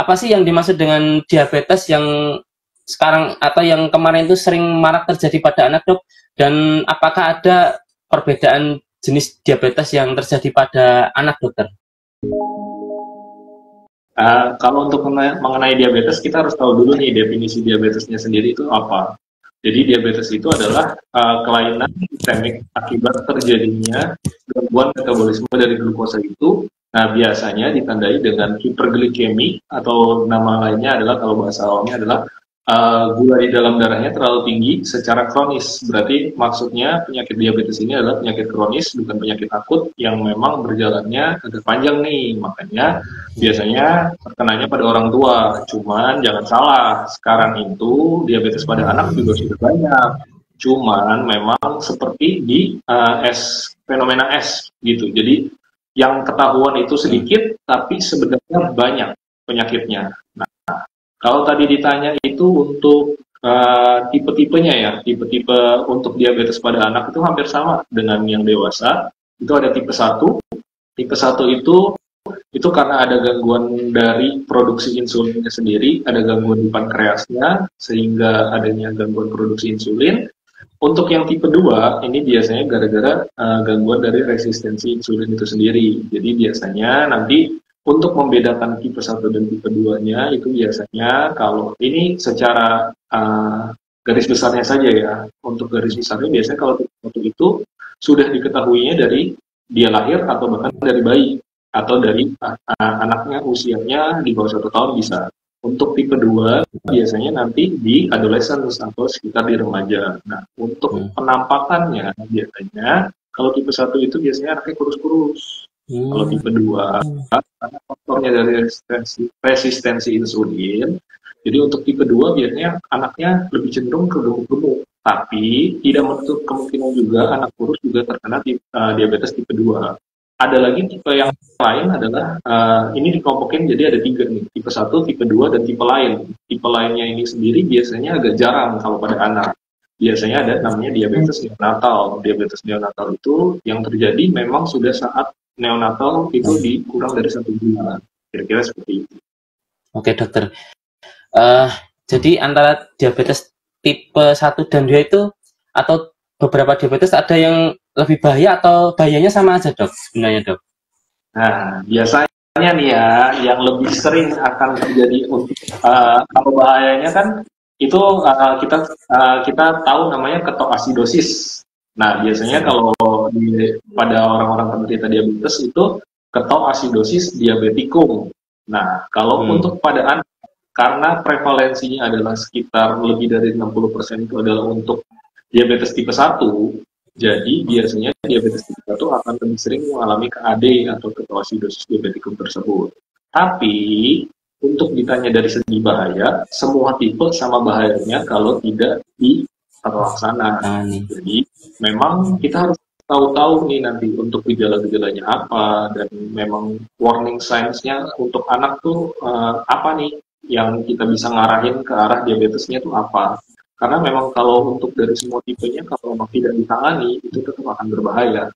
apa sih yang dimaksud dengan diabetes yang sekarang atau yang kemarin itu sering marak terjadi pada anak dok? Dan apakah ada perbedaan jenis diabetes yang terjadi pada anak dokter? Uh, kalau untuk mengenai diabetes, kita harus tahu dulu nih definisi diabetesnya sendiri itu apa. Jadi diabetes itu adalah uh, kelainan sistemik akibat terjadinya gangguan metabolisme dari glukosa itu. Nah, biasanya ditandai dengan hiperglikemi atau nama lainnya adalah kalau bahasa awalnya adalah uh, gula di dalam darahnya terlalu tinggi secara kronis. Berarti maksudnya penyakit diabetes ini adalah penyakit kronis, bukan penyakit akut yang memang berjalannya agak panjang nih. Makanya biasanya terkenanya pada orang tua. Cuman jangan salah, sekarang itu diabetes pada anak juga sudah banyak. Cuman memang seperti di uh, S fenomena S gitu. Jadi yang ketahuan itu sedikit, tapi sebenarnya banyak penyakitnya. Nah, kalau tadi ditanya itu untuk uh, tipe-tipenya ya, tipe-tipe untuk diabetes pada anak itu hampir sama dengan yang dewasa. Itu ada tipe 1. Tipe 1 itu itu karena ada gangguan dari produksi insulinnya sendiri, ada gangguan di pankreasnya sehingga adanya gangguan produksi insulin. Untuk yang tipe 2, ini biasanya gara-gara uh, gangguan dari resistensi insulin itu sendiri. Jadi biasanya nanti untuk membedakan tipe 1 dan tipe 2-nya itu biasanya kalau ini secara uh, garis besarnya saja ya. Untuk garis besarnya biasanya kalau tipe 1 itu sudah diketahuinya dari dia lahir atau bahkan dari bayi atau dari uh, uh, anaknya usianya di bawah satu tahun bisa. Untuk tipe 2 biasanya nanti di adolescence atau sekitar di remaja. Nah, untuk hmm. penampakannya biasanya kalau tipe 1 itu biasanya anaknya kurus-kurus. Hmm. Kalau tipe 2, karena faktornya dari resistensi, resistensi insulin, jadi untuk tipe 2 biasanya anaknya lebih cenderung ke gemuk-gemuk. Tapi tidak menutup kemungkinan juga anak kurus juga terkena tipe, uh, diabetes tipe 2. Ada lagi tipe yang lain adalah, uh, ini dikelompokin jadi ada tiga nih, tipe 1, tipe 2, dan tipe lain. Tipe lainnya ini sendiri biasanya agak jarang kalau pada anak biasanya ada namanya diabetes neonatal. Diabetes neonatal itu yang terjadi memang sudah saat neonatal itu di kurang dari satu bulan. Kira-kira seperti itu. Oke dokter. Uh, jadi antara diabetes tipe 1 dan 2 itu atau beberapa diabetes ada yang lebih bahaya atau bahayanya sama aja dok sebenarnya dok? Nah biasanya nih ya yang lebih sering akan terjadi untuk uh, kalau bahayanya kan itu uh, kita uh, kita tahu namanya ketoasidosis Nah, biasanya kalau di, pada orang-orang penderita diabetes itu ketoasidosis diabetikum. Nah, kalau hmm. untuk pada anak, karena prevalensinya adalah sekitar lebih dari 60% itu adalah untuk diabetes tipe 1, jadi biasanya diabetes tipe 1 akan lebih sering mengalami KAD atau ketoasidosis diabetikum tersebut. Tapi, untuk ditanya dari segi bahaya, semua tipe sama bahayanya kalau tidak di terlaksana. Nah, Jadi memang kita harus tahu-tahu nih nanti untuk gejala-gejalanya apa dan memang warning signs-nya untuk anak tuh uh, apa nih yang kita bisa ngarahin ke arah diabetesnya tuh apa. Karena memang kalau untuk dari semua tipenya kalau memang tidak ditangani itu tetap akan berbahaya.